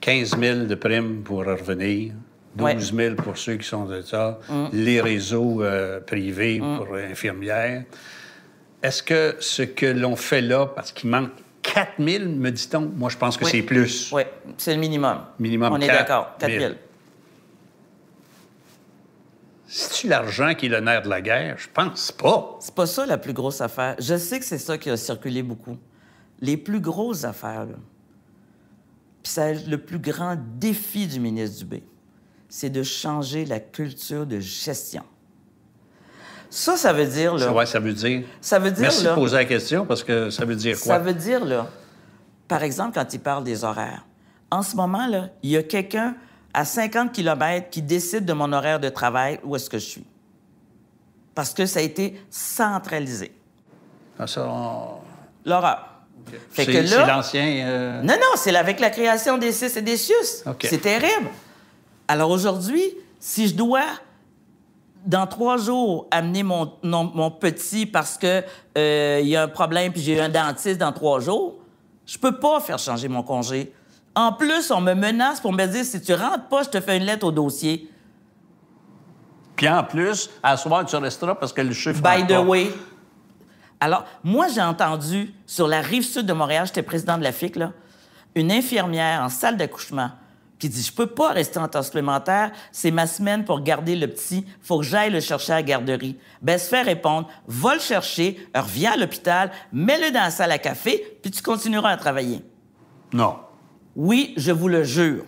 15 000 de primes pour revenir, 12 000 pour ceux qui sont de ça, les réseaux euh, privés pour infirmières. Est-ce que ce que l'on fait là, parce qu'il manque 4 000, me dit-on, moi je pense que Oui. c'est plus. Oui, c'est le minimum. Minimum On est 4 d'accord, 4 000. C'est-tu l'argent qui est le nerf de la guerre? Je pense pas. C'est pas ça la plus grosse affaire. Je sais que c'est ça qui a circulé beaucoup. Les plus grosses affaires, là, puis le plus grand défi du ministre Dubé, c'est de changer la culture de gestion. Ça, ça veut dire, là... Ça, ouais, ça veut dire. Ça veut dire, Merci là... de poser la question parce que ça veut dire quoi? Ça veut dire, là, par exemple, quand il parle des horaires, en ce moment, là, il y a quelqu'un à 50 km qui décide de mon horaire de travail où est-ce que je suis? Parce que ça a été centralisé. Ah, ça, on- L'horreur. Fait c'est l'ancien. euh, Non, non, c'est avec la création des CIS et des CIUS. C'est terrible. Alors aujourd'hui, si je dois, dans trois jours, amener mon, non- mon petit parce que euh, il y a un problème puis j'ai eu un dentiste dans trois jours, je peux pas faire changer mon congé. En plus, on me menace pour me dire si tu rentres pas, je te fais une lettre au dossier. Puis en plus, à soir, tu resteras parce que le chiffre. By the pas. way. Alors, moi, j'ai entendu sur la rive sud de Montréal, j'étais président de la FIC, là, une infirmière en salle d'accouchement qui dit Je peux pas rester en temps supplémentaire, c'est ma semaine pour garder le petit, faut que j'aille le chercher à la garderie. Ben, se fait répondre Va le chercher, reviens à l'hôpital, mets-le dans la salle à café, puis tu continueras à travailler. Non. Oui, je vous le jure.